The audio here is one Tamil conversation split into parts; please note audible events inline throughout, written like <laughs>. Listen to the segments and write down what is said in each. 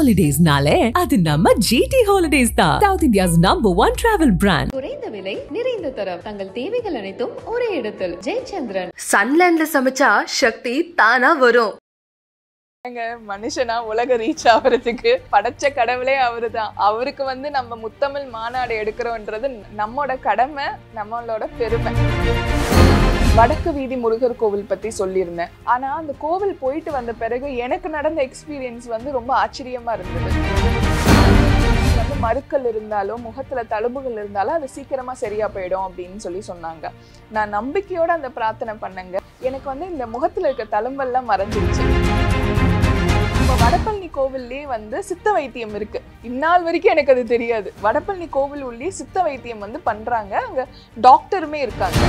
ஹாலிடேஸ்னாலே அது நம்ம ஜிடி ஹாலிடேஸ் தான். South India's number one travel brand குறைந்த விலை நிறைந்த தரம். தங்கள் தேவைகள் அனைத்தும் ஒரே இடத்தில். ஜெயச்சந்திரன். சன்லேண்ட்ல சமைச்சா சக்தி தானா வரும். மனுஷனா உலக ரீச் ஆகுறதுக்கு படைச்ச கடவுளே அவருதான். அவருக்கு வந்து நம்ம முத்தமிழ் மாநாடு எடுக்கிறோன்றது நம்மோட கடமை நம்மளோட பெருமை. வடக்கு வீதி முருகர் கோவில் பத்தி சொல்லியிருந்தேன். ஆனா அந்த கோவில் போயிட்டு வந்த பிறகு எனக்கு நடந்த எக்ஸ்பீரியன்ஸ் வந்து ரொம்ப ஆச்சரியமா இருந்தது. வந்து மறுக்கல் இருந்தாலும் முகத்துல தழும்புகள் இருந்தாலும் அது சீக்கிரமா சரியா போயிடும் அப்படின்னு சொல்லி சொன்னாங்க. நான் நம்பிக்கையோட அந்த பிரார்த்தனை பண்ணேங்க. எனக்கு வந்து இந்த முகத்துல இருக்க தழும்பெல்லாம் மறைஞ்சிருச்சு. இப்போ வடபழனி கோவில்லே வந்து சித்த வைத்தியம் இருக்கு. இந்நாள் வரைக்கும் எனக்கு அது தெரியாது. வடபழனி கோவில் உள்ளே சித்த வைத்தியம் வந்து பண்றாங்க. அங்க டாக்டருமே இருக்காங்க.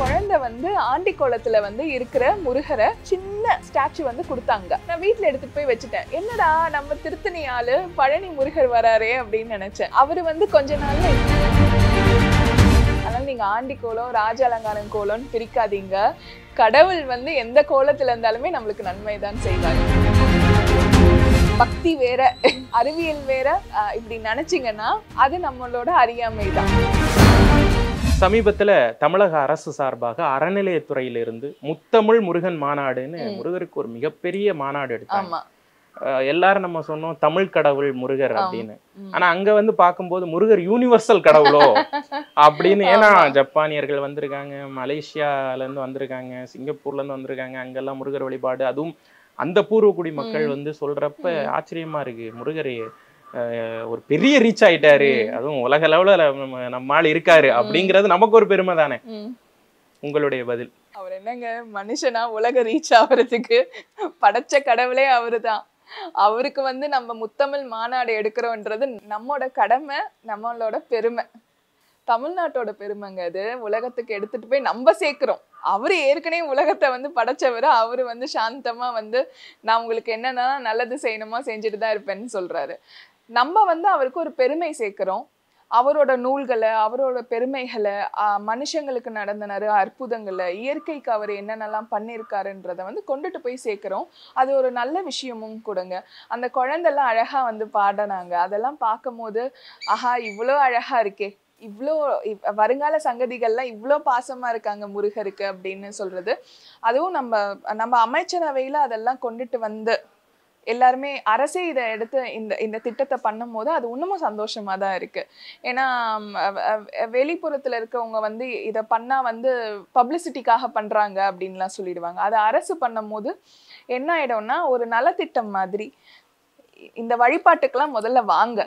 குழந்தை வந்து ஆண்டி கோலத்துல வந்து இருக்கிற முருகரை சின்ன ஸ்டாச்சு வந்து கொடுத்தாங்க. நான் வீட்டுல எடுத்துட்டு போய் வச்சுட்டேன். என்னடா நம்ம திருத்தணி ஆளு பழனி முருகர் வராரே அப்படின்னு நினைச்சேன். அவரு வந்து கொஞ்ச நாள்ல அதனால நீங்க ஆண்டி கோலம் ராஜ அலங்காரம் கோலம்னு பிரிக்காதீங்க. கடவுள் வந்து எந்த கோலத்துல இருந்தாலுமே நம்மளுக்கு நன்மை தான் செய்வார். பக்தி வேற அறிவியல் வேற இப்படி நினைச்சிங்கன்னா அது நம்மளோட அறியாமை தான். சமீபத்துல தமிழக அரசு சார்பாக அறநிலையத்துறையிலிருந்து முத்தமிழ் முருகன் மாநாடுன்னு. முருகருக்கு ஒரு மிகப்பெரிய மாநாடு எடுத்தாங்க எல்லாரும் நம்ம சொன்னோம் தமிழ் கடவுள் முருகர். அப்படின்னு. ஆனா அங்க வந்து பார்க்கும்போது முருகர் யூனிவர்சல் கடவுளோ <laughs> அப்படின்னு ஏன்னா. ஜப்பானியர்கள் வந்திருக்காங்க மலேசியால இருந்து வந்திருக்காங்க சிங்கப்பூர்ல இருந்து வந்திருக்காங்க அங்கெல்லாம் முருகர் வழிபாடு அதுவும் அந்த பூர்வக்குடி மக்கள் ம். வந்து சொல்றப்ப. ஆச்சரியமா இருக்கு முருகர் ஒரு பெரிய ரீச் ஆயிட்டாரு. அதுவும் உலக அளவுல நம்ம நம்ம ஆள் இருக்காரு. அப்படிங்கிறது நமக்கு ஒரு பெருமை தானே. உங்களுடைய பதில். அவர் என்னங்க? மனுஷனா? உலக ரீச் ஆகுறதுக்கு படைச்ச கடவுளே அவருதான். அவருக்கு வந்து நம்ம முத்தமிழ் மாநாடு எடுக்கிறோன்றது நம்மோட கடமை நம்மளோட பெருமை. தமிழ்நாட்டோட பெருமைங்க அது. உலகத்துக்கு எடுத்துட்டு போய் நம்ம சேர்க்கிறோம். அவரு ஏற்கனவே உலகத்தை வந்து படைச்சவர். அவரு வந்து சாந்தமா வந்து நான் உங்களுக்கு என்னென்ன நல்லது செய்யணுமா செஞ்சுட்டு தான் இருப்பேன்னு சொல்றாரு. நம்ம வந்து அவருக்கு ஒரு பெருமை சேர்க்கிறோம். அவரோட நூல்களை அவரோட பெருமைகளை மனுஷங்களுக்கு நடந்த நிறைய அற்புதங்களை இயற்கைக்கு அவர் என்னென்னலாம் பண்ணியிருக்காருன்றத வந்து கொண்டுட்டு போய் சேர்க்குறோம். அது ஒரு நல்ல விஷயமும் கொடுங்க. அந்த குழந்தைலாம் அழகாக வந்து பாடினாங்க. அதெல்லாம் பார்க்கும்போது ஆஹா இவ்வளோ அழகாக இருக்கே. இவ்வளோ இவ்- வருங்கால சங்கதிகள்லாம் இவ்வளோ பாசமாக இருக்காங்க முருகருக்கு அப்படின்னு சொல்கிறது அதுவும் நம்ம நம்ம அமைச்சரவையில் அதெல்லாம் கொண்டுட்டு வந்து எல்லாருமே அரசே இதை எடுத்து இந்த இந்த திட்டத்தை பண்ணும் போது அது இன்னமும் சந்தோஷமா தான் இருக்கு. ஏன்னா வெளிப்புறத்துல இருக்கவங்க வந்து இதை பண்ணா வந்து பப்ளிசிட்டிக்காக பண்றாங்க அப்படின்லாம் சொல்லிடுவாங்க. அது அரசு பண்ணும்போது என்ன ஆயிடும்னா ஒரு நலத்திட்டம் மாதிரி இந்த வழிபாட்டுக்கெல்லாம் முதல்ல வாங்க.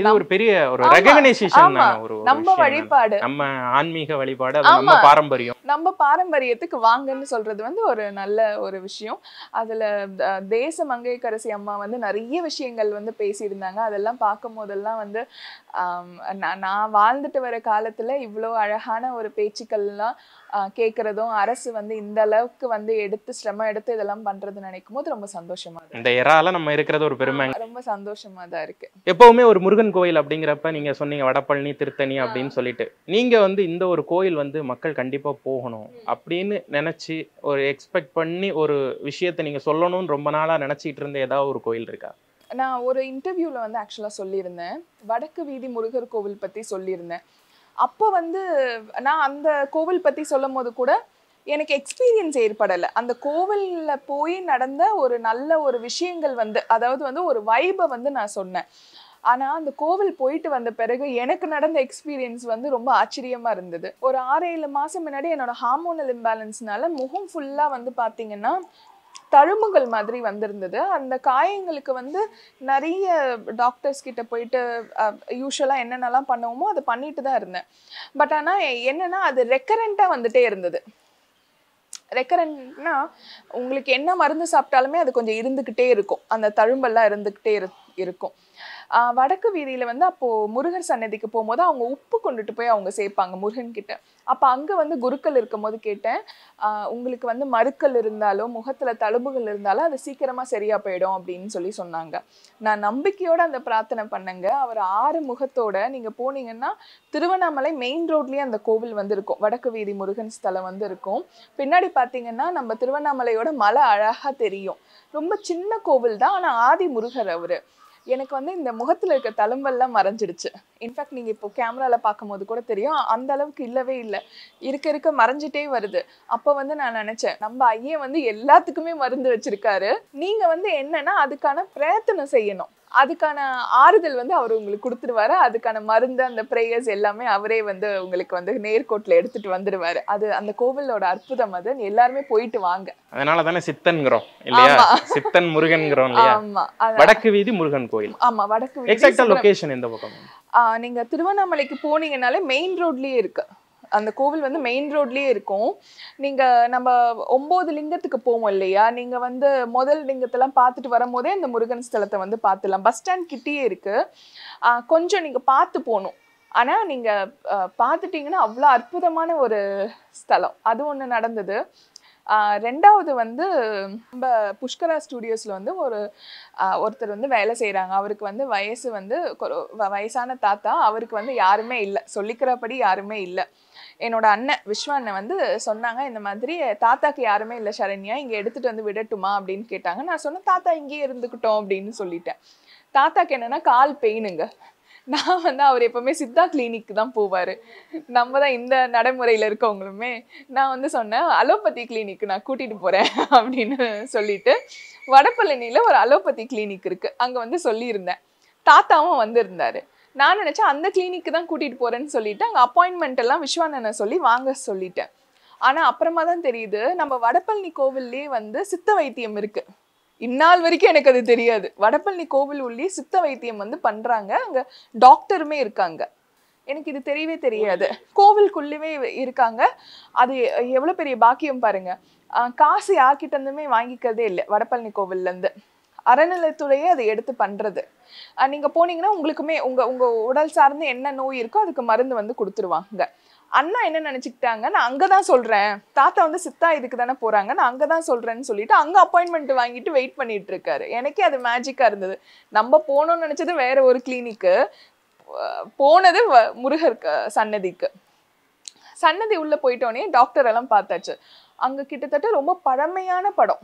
இது ஒரு பெரிய ஒரு ரெகக்னைசேஷன். ஒரு நம்ம. வழிபாடு நம்ம ஆன்மீக வழிபாடு நம்ம. பாரம்பரியம் நம்ம பாரம்பரியத்துக்கு வாங்கன்னு சொல்றது வந்து ஒரு நல்ல ஒரு விஷயம் அதுல தேச மங்கைக்கரசி அம்மா வந்து நிறைய விஷயங்கள் வந்து பேசியிருந்தாங்க அதெல்லாம் பார்க்கும் போதெல்லாம் வந்து நான் நான் வாழ்ந்துட்டு வர காலத்துல இவ்வளோ அழகான ஒரு பேச்சுக்கள்லாம் கேட்கறதும் அரசு வந்து இந்த அளவுக்கு வந்து எடுத்து சிரமம் எடுத்து இதெல்லாம் பண்றது நினைக்கும் போது ரொம்ப சந்தோஷமா இருக்கு இந்த எறால நம்ம இருக்கிறது ஒரு பெருமை. ரொம்ப சந்தோஷமா தான் இருக்கு. எப்பவுமே ஒரு முருகன் கோயில் அப்படிங்கிறப்ப நீங்க சொன்னீங்க வடபழனி திருத்தணி அப்படின்னு சொல்லிட்டு. நீங்க வந்து இந்த ஒரு கோயில் வந்து மக்கள் கண்டிப்பா போகணும் அப்படின்னு நினைச்சு ஒரு எக்ஸ்பெக்ட் பண்ணி ஒரு விஷயத்தை நீங்க சொல்லணும்னு ரொம்ப நாளா நினைச்சிட்டு இருந்த ஏதாவது ஒரு கோயில் இருக்கா? நான் ஒரு இன்டர்வியூவில் வந்து ஆக்சுவலாக சொல்லியிருந்தேன். வடக்கு வீதி முருகர் கோவில் பற்றி சொல்லியிருந்தேன். அப்போ வந்து நான் அந்த கோவில் பற்றி சொல்லும் போது கூட எனக்கு எக்ஸ்பீரியன்ஸ் ஏற்படலை. அந்த கோவிலில் போய் நடந்த ஒரு நல்ல ஒரு விஷயங்கள் வந்து அதாவது வந்து ஒரு வைபை வந்து நான் சொன்னேன். ஆனால் அந்த கோவில் போயிட்டு வந்த பிறகு எனக்கு நடந்த எக்ஸ்பீரியன்ஸ் வந்து ரொம்ப ஆச்சரியமாக இருந்தது. ஒரு ஆறு ஏழு மாதம் முன்னாடி என்னோட ஹார்மோனல் இம்பேலன்ஸ்னால முகம் ஃபுல்லாக வந்து பார்த்தீங்கன்னா தழும்புகள் மாதிரி வந்திருந்தது. அந்த காயங்களுக்கு வந்து நிறைய டாக்டர்ஸ் கிட்ட போயிட்டு யூஸ்வலாக என்னென்னலாம் பண்ணுவோமோ அதை பண்ணிட்டு தான் இருந்தேன். பட் ஆனால் என்னென்னா அது ரெக்கரண்ட்டாக வந்துட்டே இருந்தது. ரெக்கரண்ட்னா உங்களுக்கு என்ன மருந்து சாப்பிட்டாலுமே அது கொஞ்சம் இருந்துக்கிட்டே இருக்கும். அந்த தழும்பெல்லாம் இருந்துக்கிட்டே இரு இருக்கும். வடக்கு வீதியில் வந்து அப்போது முருகர் சன்னதிக்கு போகும்போது அவங்க உப்பு கொண்டுட்டு போய் அவங்க சேர்ப்பாங்க முருகன் கிட்ட. அப்போ அங்கே வந்து குருக்கள் இருக்கும்போது கேட்டேன் உங்களுக்கு வந்து மறுக்கள் இருந்தாலும் முகத்தில் தழும்புகள் இருந்தாலும் அது சீக்கிரமாக சரியாக போயிடும் அப்படின்னு சொல்லி சொன்னாங்க. நான் நம்பிக்கையோடு அந்த பிரார்த்தனை பண்ணேங்க. அவர் ஆறு முகத்தோட நீங்கள் போனீங்கன்னா திருவண்ணாமலை மெயின் ரோட்லேயே அந்த கோவில் வந்து இருக்கும் வடக்கு வீதி முருகன் ஸ்தலம் வந்து இருக்கும் பின்னாடி பார்த்தீங்கன்னா நம்ம திருவண்ணாமலையோட மலை அழகாக தெரியும். ரொம்ப சின்ன கோவில் தான் ஆனால் ஆதி முருகர் அவர். எனக்கு வந்து இந்த முகத்தில் இருக்க தழும்பெல்லாம் மறைஞ்சிடுச்சு. இன்ஃபேக்ட் நீங்கள் இப்போ கேமரால பார்க்கும்போது கூட தெரியும். அந்த அளவுக்கு இல்லவே இல்லை. இருக்க இருக்க மறைஞ்சிட்டே வருது. அப்போ வந்து நான் நினச்சேன் நம்ம ஐயன் வந்து எல்லாத்துக்குமே மருந்து வச்சிருக்காரு. நீங்கள் வந்து என்னென்னா அதுக்கான பிரயத்தனம் செய்யணும். அதுக்கான ஆறுதல் வந்து அவர் உங்களுக்கு கொடுத்துருவாரு. அதுக்கான மருந்து அந்த ப்ரேயர்ஸ் எல்லாமே அவரே வந்து உங்களுக்கு வந்து நேர்கோட்டில் எடுத்துட்டு வந்துடுவாரு அது அந்த கோவிலோட அற்புதம் அது. எல்லாருமே போயிட்டு வாங்க. அதனால தானே சித்தன்கிறோம் இல்லையா. சித்தன் முருகன்கிறோம் இல்லையா? ஆமா. வடக்கு வீதி முருகன் கோயில். ஆமா வடக்கு வீதி எக்ஸாக்டா லொகேஷன் எந்த பக்கம் நீங்க திருவண்ணாமலைக்கு போனீங்கனாலே மெயின் ரோட்லயே இருக்கு. அந்த கோவில் வந்து மெயின் ரோட்லேயே இருக்கும். நீங்கள் நம்ம ஒம்பது லிங்கத்துக்கு போவோம் இல்லையா? நீங்கள் வந்து முதல் லிங்கத்தெல்லாம் பார்த்துட்டு வரும்போதே இந்த முருகன் ஸ்தலத்தை வந்து பார்த்துலாம் பஸ் ஸ்டாண்ட் கிட்டேயே இருக்குது கொஞ்சம் நீங்கள் பார்த்து போகணும். ஆனால் நீங்கள் பார்த்துட்டிங்கன்னா அவ்வளோ அற்புதமான ஒரு ஸ்தலம். அது ஒன்று நடந்தது. ரெண்டாவது வந்து நம்ம புஷ்கரா ஸ்டூடியோஸில் வந்து ஒரு ஒருத்தர் வந்து வேலை செய்கிறாங்க அவருக்கு வந்து வயசு வந்து கொ- வ- வயசான தாத்தா. அவருக்கு வந்து யாருமே இல்லை. சொல்லிக்கிறபடி யாருமே இல்லை. என்னோட அண்ணன் விஸ்வ அண்ணன் வந்து சொன்னாங்க இந்த மாதிரி தாத்தாக்கு யாருமே இல்லை சரண்யா இங்கே எடுத்துட்டு வந்து விடட்டுமா அப்படின்னு கேட்டாங்க. நான் சொன்னேன் தாத்தா இங்கேயே இருந்துக்கிட்டோம் அப்படின்னு சொல்லிட்டேன். தாத்தாக்கு என்னன்னா கால் பெயினுங்க. நான் வந்து அவர் எப்பவுமே சித்தா கிளினிக் தான் போவார். நம்ம தான் இந்த நடைமுறையில் இருக்கவங்களுமே. நான் வந்து சொன்னேன் அலோபதி கிளினிக் நான் கூட்டிட்டு போகிறேன் அப்படின்னு சொல்லிட்டு வடபழனியில் ஒரு அலோபதி கிளினிக் இருக்குது அங்கே வந்து சொல்லியிருந்தேன். தாத்தாவும் வந்திருந்தாரு. நான் நினச்சேன் அந்த கிளினிக்கு தான் கூட்டிகிட்டு போகிறேன்னு சொல்லிட்டு அங்கே அப்பாயின்மெண்ட் எல்லாம் விஸ்வானனை சொல்லி வாங்க சொல்லிட்டேன். ஆனால் அப்புறமா தான் தெரியுது நம்ம வடபழனி கோவில்லே வந்து சித்த வைத்தியம் இருக்குது இந்நாள் வரைக்கும் எனக்கு அது தெரியாது. வடபழனி கோவில் உள்ளே சித்த வைத்தியம் வந்து பண்ணுறாங்க அங்கே டாக்டருமே இருக்காங்க. எனக்கு இது தெரியவே தெரியாது. கோவிலுக்குள்ளவே இருக்காங்க. அது எவ்வளோ பெரிய பாக்கியம் பாருங்கள் காசு யார்கிட்ட இருந்துமே வாங்கிக்கிறதே இல்லை வடபழனி கோவில்லேருந்து அறநிலைத்துறையே அதை எடுத்து பண்ணுறது நீங்கள் போனீங்கன்னா உங்களுக்குமே உங்கள் உங்கள் உடல் சார்ந்து என்ன நோய் இருக்கோ அதுக்கு மருந்து வந்து கொடுத்துருவாங்க. அண்ணா என்ன நினச்சிக்கிட்டாங்க நான் அங்கே தான் சொல்கிறேன் தாத்தா வந்து சித்தா இதுக்கு தானே போகிறாங்க நான் அங்கே தான் சொல்கிறேன்னு சொல்லிட்டு அங்கே அப்பாயின்மெண்ட் வாங்கிட்டு வெயிட் பண்ணிட்டு இருக்காரு. எனக்கே அது மேஜிக்காக இருந்தது. நம்ம போகணும்னு நினச்சது வேற ஒரு கிளினிக்கு போனது வ- முருகர் சன்னதிக்கு. சன்னதி உள்ளே போயிட்டோனே டாக்டர் எல்லாம் பார்த்தாச்சு. அங்கே கிட்டத்தட்ட ரொம்ப பழமையான படம்.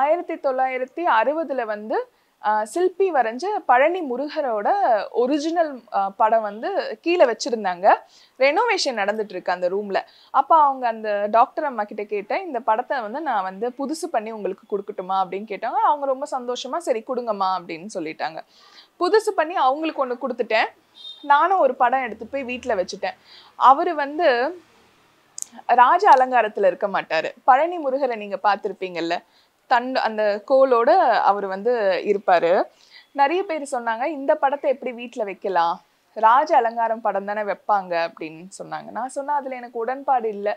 ஆயிரத்தி தொள்ளாயிரத்தி அறுபதுல வந்து சில்பி வரைஞ்ச பழனி முருகரோட ஒரிஜினல் படம் வந்து கீழே வச்சுருந்தாங்க. ரெனோவேஷன் நடந்துட்டு இருக்கு அந்த ரூமில் அப்போ அவங்க அந்த டாக்டர் அம்மா கிட்ட கேட்டேன் இந்த படத்தை வந்து நான் வந்து புதுசு பண்ணி உங்களுக்கு கொடுக்கட்டுமா? அப்படின்னு கேட்டாங்க. அவங்க ரொம்ப சந்தோஷமா சரி கொடுங்கம்மா அப்படின்னு சொல்லிட்டாங்க. புதுசு பண்ணி அவங்களுக்கு ஒன்று கொடுத்துட்டேன். நானும் ஒரு படம் எடுத்து போய் வீட்டில் வச்சுட்டேன். அவர் வந்து ராஜ அலங்காரத்தில் இருக்க மாட்டார். பழனி முருகரை நீங்கள் பார்த்துருப்பீங்கல்ல தன் அந்த கோலோட அவர் வந்து இருப்பார். நிறைய பேர் சொன்னாங்க இந்த படத்தை எப்படி வீட்டில் வைக்கலாம்? ராஜ அலங்காரம் படம் தானே வைப்பாங்க அப்படின்னு சொன்னாங்க. நான் சொன்னால் அதில் எனக்கு உடன்பாடு இல்லை.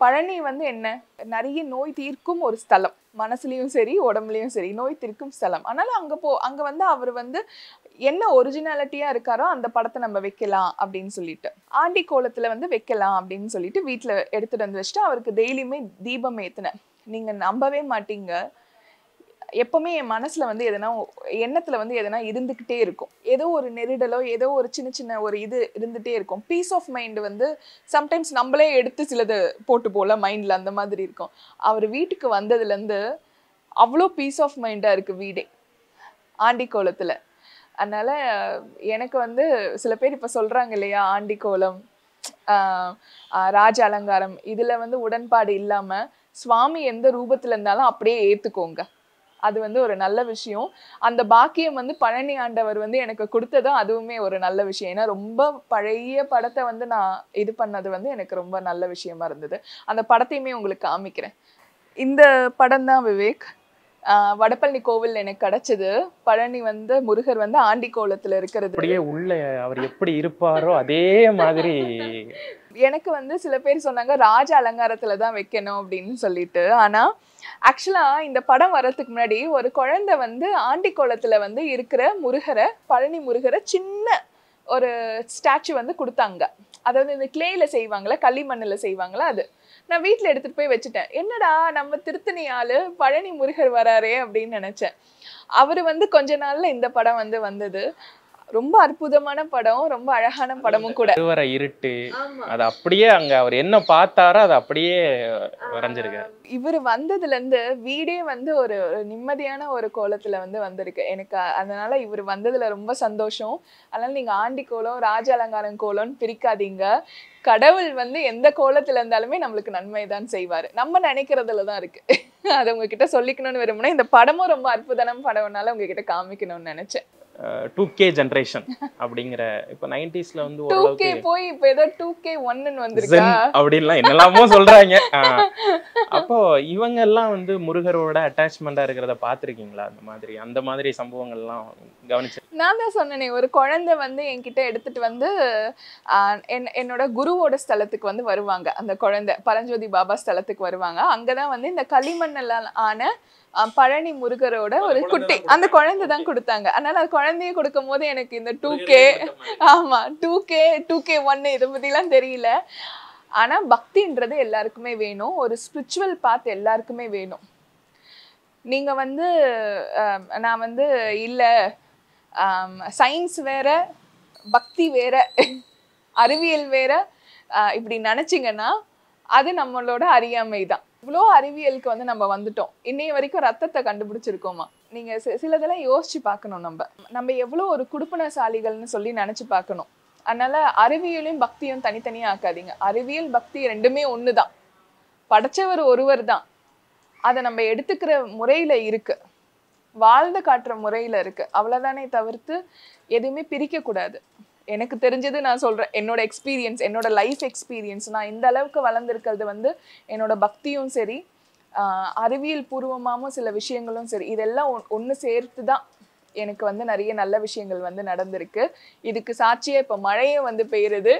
பழனி வந்து என்ன? நிறைய நோய் தீர்க்கும் ஒரு ஸ்தலம். மனசுலையும் சரி உடம்புலையும் சரி நோய் தீர்க்கும் ஸ்தலம். அதனால அங்கே போ அங்கே வந்து அவர் வந்து என்ன ஒரிஜினாலிட்டியாக இருக்காரோ அந்த படத்தை நம்ம வைக்கலாம் அப்படின்னு சொல்லிட்டு. ஆண்டி கோலத்தில் வந்து வைக்கலாம் அப்படின்னு சொல்லிட்டு வீட்டில் எடுத்துகிட்டு வந்து வச்சுட்டு அவருக்கு டெய்லியுமே தீபம் ஏற்றினேன் நீங்க நம்பவே மாட்டீங்க. எப்பவுமே என் மனசுல வந்து எதனா எண்ணத்துல வந்து எதனா இருந்துகிட்டே இருக்கும். ஏதோ ஒரு நெருடலோ ஏதோ ஒரு சின்ன சின்ன ஒரு இது இருந்துகிட்டே இருக்கும். பீஸ் ஆஃப் மைண்ட் வந்து சம்டைம்ஸ் நம்மளே எடுத்து சிலது போட்டு போல மைண்ட்ல அந்த மாதிரி இருக்கும். அவர் வீட்டுக்கு வந்ததுல இருந்து அவ்வளோ பீஸ் ஆஃப் மைண்டா இருக்கு வீடே. ஆண்டி கோலத்துல அதனால எனக்கு வந்து சில பேர் இப்ப சொல்றாங்க இல்லையா ஆண்டி கோலம் ராஜ அலங்காரம். இதுல வந்து உடன்பாடு இல்லாமல் சுவாமி எந்த ரூபத்தில் இருந்தாலும் அப்படியே ஏற்றுக்கோங்க அது வந்து ஒரு நல்ல விஷயம். அந்த பாக்கியம் வந்து பழனி ஆண்டவர் வந்து எனக்கு கொடுத்ததும் அதுவுமே ஒரு நல்ல விஷயம். ஏன்னா ரொம்ப பழைய படத்தை வந்து நான் இது பண்ணது வந்து எனக்கு ரொம்ப நல்ல விஷயமா இருந்தது. அந்த படத்தையுமே உங்களுக்கு காமிக்கிறேன். இந்த படம் தான் விவேக். வடபழனி கோவில் எனக்கு கிடைச்சது. பழனி வந்து முருகர் வந்து ஆண்டி கோலத்துல இருக்கிறது. அப்படியே உள்ள அவர் எப்படி இருப்பாரோ அதே மாதிரி எனக்கு வந்து சில பேர் சொன்னாங்க ராஜ அலங்காரத்துல தான் வைக்கணும் அப்படின்னு சொல்லிட்டு. ஆனா ஆக்சுவலா இந்த படம் வர்றதுக்கு முன்னாடி ஒரு குழந்தை வந்து ஆண்டிக்கோலத்துல வந்து இருக்கிற முருகரை பழனி முருகரை சின்ன ஒரு ஸ்டாச்சு வந்து கொடுத்தாங்க. அதாவது இந்த கிளேல செய்வாங்களா களிமண்ணில் செய்வாங்களா அது. நான் வீட்டில் எடுத்துட்டு போய் வச்சுட்டேன். என்னடா நம்ம திருத்தணி ஆளு பழனி முருகர் வராரே அப்படின்னு நினைச்சேன். அவர் வந்து கொஞ்ச நாள்ல இந்த படம் வந்து வந்தது. ரொம்ப அற்புதமான படம் ரொம்ப அழகான படமும் கூட. திருவர இருட்டு அது அப்படியே அங்க அவர் என்ன பார்த்தாரோ அது அப்படியே வரைஞ்சிருக்காரு. இவர் வந்ததுல இருந்து வீடே வந்து ஒரு நிம்மதியான ஒரு கோலத்துல வந்து வந்திருக்கு. எனக்கு அதனால இவர் வந்ததுல ரொம்ப சந்தோஷம். அதனால நீங்க ஆண்டி கோலம் ராஜ அலங்காரம் கோலம்னு பிரிக்காதீங்க. கடவுள் வந்து எந்த கோலத்துல இருந்தாலுமே நம்மளுக்கு நன்மை தான் செய்வாரு. நம்ம நினைக்கிறதுல தான் இருக்கு. அதை உங்ககிட்ட சொல்லிக்கணும்னு விரும்பினேன். இந்த படமும் ரொம்ப அற்புதமான படம்னால உங்ககிட்ட காமிக்கணும்னு நினைச்சேன். டூ கே ஜென்ரேஷன் அப்படிங்கிற இப்போ நைன்டிஸ்ல வந்து ஓரளவுக்கு போய் இப்ப ஏதோ டூ கே ஒன்னு வந்திருக்கா? அப்படின்லாம் என்னெல்லாமோ சொல்றாங்க. அப்போ இவங்க எல்லாம் வந்து முருகரோட அட்டாச்மெண்டா இருக்கிறத பார்த்திருக்கீங்களா? அந்த மாதிரி அந்த மாதிரி சம்பவங்கள்லாம் கவனிச்சு. நான் தான் சொன்னேனே ஒரு குழந்தை வந்து என்கிட்ட எடுத்துட்டு வந்து என்னோட குருவோட ஸ்தலத்துக்கு வந்து வருவாங்க. அந்த குழந்தை பரஞ்சோதி பாபா ஸ்தலத்துக்கு வருவாங்க. அங்கதான் வந்து இந்த களிமண்ணில் ஆன பழனி முருகரோட ஒரு குட்டி. அந்த குழந்தை தான் கொடுத்தாங்க. அதனால அந்த குழந்தைய கொடுக்கும் போது எனக்கு இந்த டூ கே ஆமா டூ கே டூ கே ஒன்னு இதை பத்திலாம் தெரியல. ஆனா பக்தின்றது எல்லாருக்குமே வேணும். ஒரு ஸ்பிரிச்சுவல் பாத் எல்லாருக்குமே வேணும். நீங்க வந்து நான் வந்து இல்ல. சயின்ஸ் வேற பக்தி வேற அறிவியல் வேற இப்படி நினைச்சீங்கன்னா அது நம்மளோட அறியாமை தான் இவ்வளோ அறிவியலுக்கு வந்து நம்ம வந்துட்டோம். இன்னைய வரைக்கும் ரத்தத்தை கண்டுபிடிச்சிருக்கோமா? நீங்க சிலதெல்லாம் யோசிச்சு பார்க்கணும் நம்ம. நம்ம எவ்வளோ ஒரு குடுப்பனசாலிகள்னு சொல்லி நினைச்சு பார்க்கணும். அதனால அறிவியலையும் பக்தியும் தனித்தனியா ஆக்காதீங்க. அறிவியல் பக்தி ரெண்டுமே ஒண்ணுதான். படைச்சவர் ஒருவர் தான். அதை நம்ம எடுத்துக்கிற முறையில இருக்கு. வாழ்ந்து காட்டுற முறையில இருக்கு. அவ்வளவுதானே தவிர்த்து எதுவுமே பிரிக்க கூடாது எனக்கு தெரிஞ்சது நான் சொல்கிறேன் என்னோட எக்ஸ்பீரியன்ஸ் என்னோட லைஃப் எக்ஸ்பீரியன்ஸ் நான் இந்த அளவுக்கு வளர்ந்துருக்கிறது வந்து என்னோட பக்தியும் சரி அறிவியல் பூர்வமாகவும் சில விஷயங்களும் சரி இதெல்லாம் ஒன்று சேர்த்து தான் எனக்கு வந்து நிறைய நல்ல விஷயங்கள் வந்து நடந்திருக்கு. இதுக்கு சாட்சியாக இப்போ மழையும் வந்து பெய்யுறது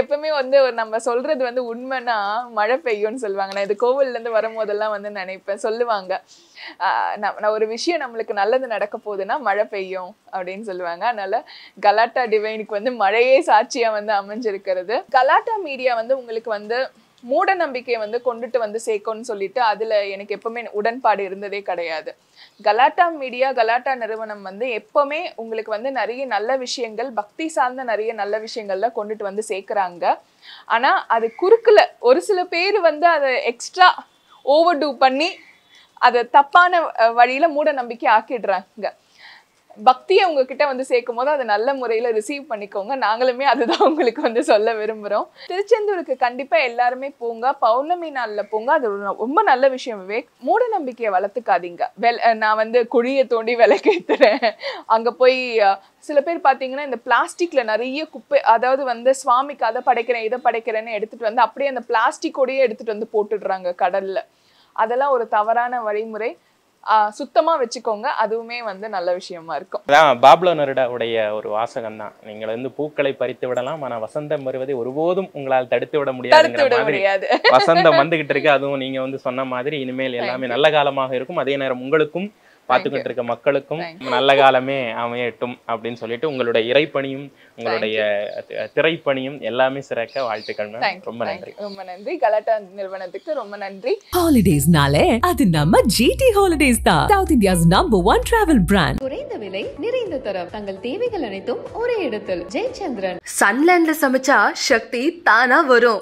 எப்பவுமே வந்து நம்ம சொல்றது வந்து உண்மைன்னா மழை பெய்யும்னு சொல்லுவாங்க நான் இது கோவில்லேருந்து வரும்போதெல்லாம் வந்து நினைப்பேன். சொல்லுவாங்க. நான் ஒரு விஷயம் நம்மளுக்கு நல்லது நடக்க போகுதுன்னா மழை பெய்யும் அப்படின்னு சொல்லுவாங்க. அதனால கலாட்டா டிவைனுக்கு வந்து மழையே சாட்சியாக வந்து அமைஞ்சிருக்கிறது. கலாட்டா மீடியா வந்து உங்களுக்கு வந்து மூட நம்பிக்கையை வந்து கொண்டுட்டு வந்து சேர்க்கும்னு சொல்லிட்டு அதுல எனக்கு எப்பவுமே உடன்பாடு இருந்ததே கிடையாது. கலாட்டா மீடியா கலாட்டா நிறுவனம் வந்து எப்பவுமே உங்களுக்கு வந்து நிறைய நல்ல விஷயங்கள் பக்தி சார்ந்த நிறைய நல்ல விஷயங்கள்ல கொண்டுட்டு வந்து சேர்க்குறாங்க. ஆனா அது குறுக்குல ஒரு சில பேர் வந்து அதை எக்ஸ்ட்ரா ஓவர் டூ பண்ணி அதை தப்பான வழியில் வழியில மூட நம்பிக்கை ஆக்கிடுறாங்க. பக்தியை உங்ககிட்ட வந்து சேர்க்கும் போது அதை நல்ல முறையில் ரிசீவ் பண்ணிக்கோங்க. நாங்களுமே அதுதான் உங்களுக்கு வந்து சொல்ல விரும்புகிறோம் திருச்செந்தூருக்கு கண்டிப்பாக எல்லாருமே போங்க. பௌர்ணமி நாளில் போங்க. அது ஒரு ரொம்ப நல்ல விஷயம் விவேக். மூட நம்பிக்கையை வளர்த்துக்காதீங்க. வெல நான் வந்து குழியை தோண்டி விளக்கேத்துறேன். அங்கே போய் சில பேர் பார்த்தீங்கன்னா இந்த பிளாஸ்டிக்கில் நிறைய குப்பை அதாவது வந்து சுவாமிக்கு அதை படைக்கிறேன் இதை படைக்கிறேன்னு எடுத்துகிட்டு வந்து அப்படியே அந்த பிளாஸ்டிக்கோடயே எடுத்துகிட்டு வந்து போட்டுடுறாங்க கடலில். அதெல்லாம் ஒரு தவறான வழிமுறை. சுத்தமா வச்சுக்கோங்க. அதுவுமே வந்து நல்ல விஷயமா இருக்கும். அதான் பாப்லோ நருடா உடைய ஒரு வாசகம் தான் நீங்கள் வந்து பூக்களை பறித்து விடலாம் ஆனா வசந்தம் வருவதை ஒருபோதும் உங்களால் தடுத்து விட முடியாது. வசந்தம் வந்துகிட்டு இருக்கு. அதுவும் நீங்க வந்து சொன்ன மாதிரி இனிமேல் எல்லாமே நல்ல காலமாக இருக்கும். அதே நேரம் உங்களுக்கும் பார்த்துக்கிட்டு இருக்க மக்களுக்கும் நல்ல காலமே அமையட்டும் அப்படின்னு சொல்லிட்டு உங்களுடைய இறைப்பணியும் உங்களுடைய திரைப்பணியும் எல்லாமே சிறக்க வாழ்த்துக்கள் மேம் ரொம்ப நன்றி. ரொம்ப நன்றி. கலாட்டா நிறுவனத்துக்கு ரொம்ப நன்றி. Holidays-நாலே அது நம்ம GT Holidays தான். South India's number one travel brand. குறைந்த விலை நிறைந்த தரம். தங்கள் தேவைகள் அனைத்தும் ஒரே இடத்தில். ஜெயச்சந்திரன். சன்லேண்ட்ல சமைச்சா சக்தி தானா வரும்.